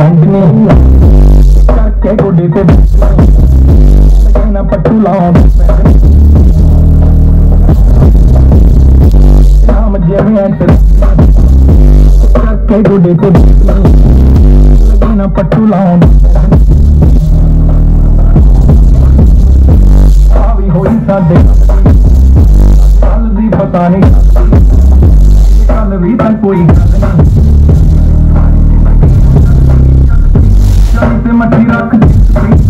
ਵੰਡਨੀ ਕਰਕੇ ਗੋਡੇ ਤੇ ਲਗੇ ਨਾ ਪੱਟੂ ਲਾਉਂ ਸ਼ਾਮ ਜਿਵੇਂ ਅੰਤਰ ਕਰਕੇ ਗੋਡੇ ਤੇ ਲਗੇ ਨਾ ਪੱਟੂ ਲਾਉਂ ਆ ਵੀ ਹੋਈ ਸਾਡੇ ਕੱਲ ਦੀ ਪਤਾ ਨਹੀਂ ਕੱਲ ਵੀ ਤਾਂ ਕੋਈ not